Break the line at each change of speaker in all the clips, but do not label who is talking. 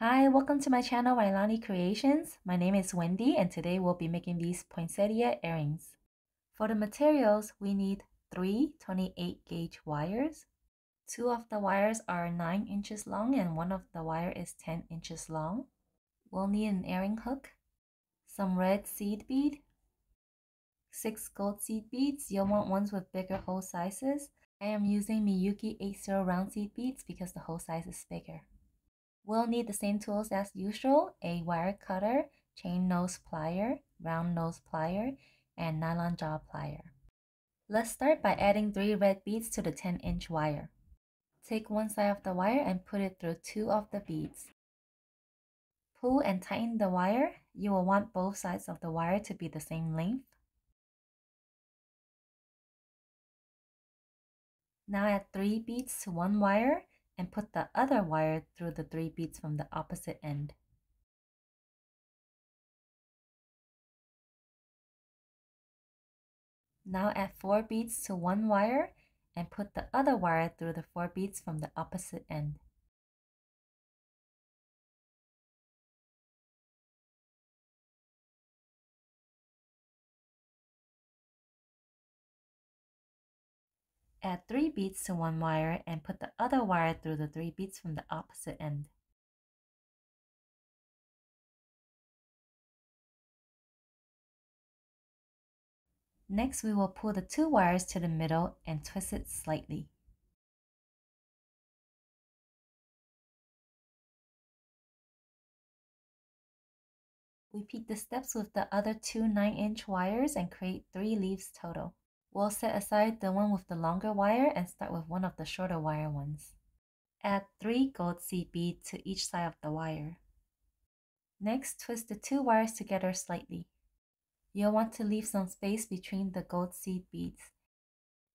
Hi, welcome to my channel Rilany Creations. My name is Wendy and today we'll be making these poinsettia earrings. For the materials, we need three 28 gauge wires. Two of the wires are 9 inches long and one of the wire is 10 inches long. We'll need an earring hook, some red seed bead, six gold seed beads. You'll want ones with bigger hole sizes. I am using Miyuki 80 round seed beads because the hole size is bigger. We'll need the same tools as usual, a wire cutter, chain nose plier, round nose plier, and nylon jaw plier. Let's start by adding 3 red beads to the 10 inch wire. Take one side of the wire and put it through two of the beads. Pull and tighten the wire. You will want both sides of the wire to be the same length. Now add 3 beads to one wire and put the other wire through the 3 beads from the opposite end. Now add 4 beads to one wire and put the other wire through the 4 beads from the opposite end. Add 3 beads to one wire and put the other wire through the 3 beads from the opposite end. Next, we will pull the two wires to the middle and twist it slightly. Repeat the steps with the other two 9-inch wires and create 3 leaves total. We'll set aside the one with the longer wire and start with one of the shorter wire ones. Add 3 gold seed beads to each side of the wire. Next, twist the two wires together slightly. You'll want to leave some space between the gold seed beads.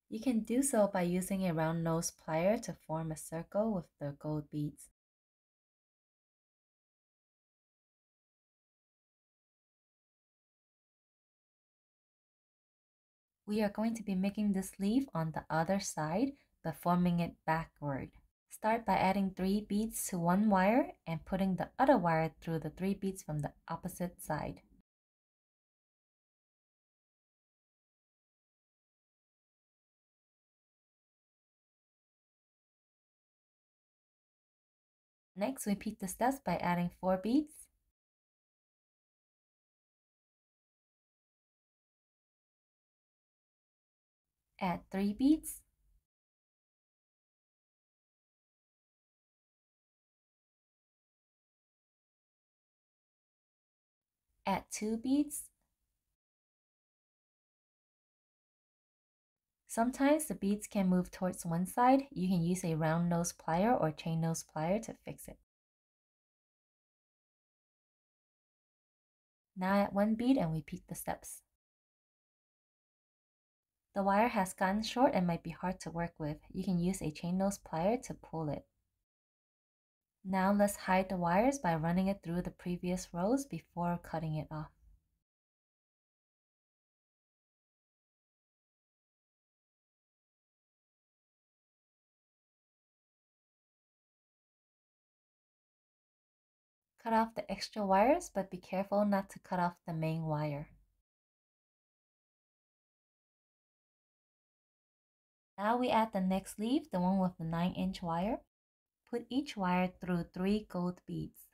You can do so by using a round nose plier to form a circle with the gold beads. We are going to be making this leaf on the other side, but forming it backward. Start by adding 3 beads to one wire and putting the other wire through the 3 beads from the opposite side. Next, repeat the steps by adding 4 beads add 3 beads add 2 beads Sometimes the beads can move towards one side. You can use a round nose plier or chain nose plier to fix it. Now add one bead and repeat the steps. The wire has gotten short and might be hard to work with. You can use a chain nose plier to pull it. Now let's hide the wires by running it through the previous rows before cutting it off. Cut off the extra wires, but be careful not to cut off the main wire. Now we add the next leaf, the one with the 9 inch wire. Put each wire through 3 gold beads.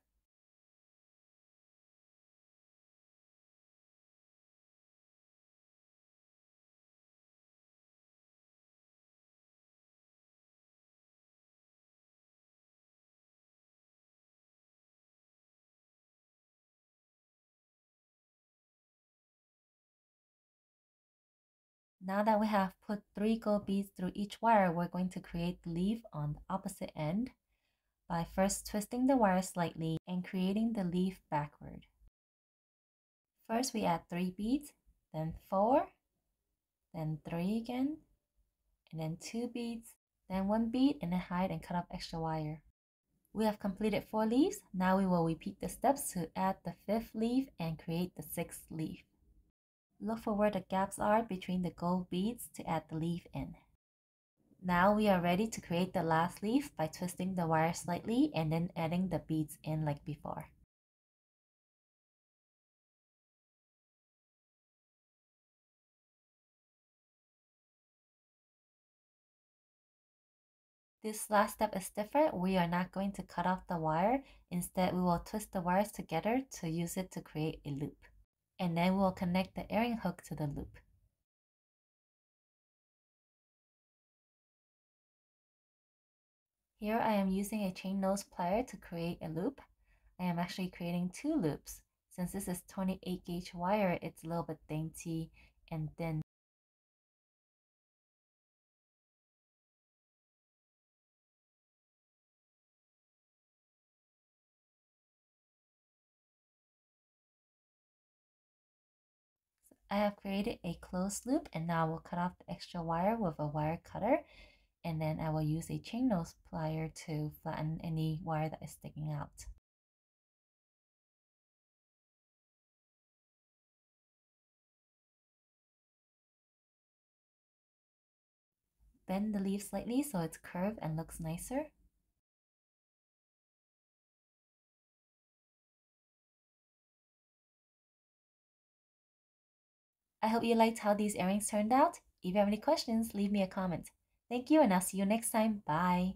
Now that we have put three gold beads through each wire, we're going to create the leaf on the opposite end by first twisting the wire slightly and creating the leaf backward. First we add three beads, then four, then three again, and then two beads, then one bead and then hide and cut off extra wire. We have completed four leaves. Now we will repeat the steps to add the fifth leaf and create the sixth leaf. Look for where the gaps are between the gold beads to add the leaf in. Now we are ready to create the last leaf by twisting the wire slightly and then adding the beads in like before. This last step is different. We are not going to cut off the wire. Instead, we will twist the wires together to use it to create a loop. And then we'll connect the earring hook to the loop. Here I am using a chain nose plier to create a loop. I am actually creating two loops. Since this is 28 gauge wire, it's a little bit dainty and thin. I have created a closed loop and now I will cut off the extra wire with a wire cutter and then I will use a chain nose plier to flatten any wire that is sticking out. Bend the leaf slightly so it's curved and looks nicer. I hope you liked how these earrings turned out. If you have any questions, leave me a comment. Thank you and I'll see you next time. Bye.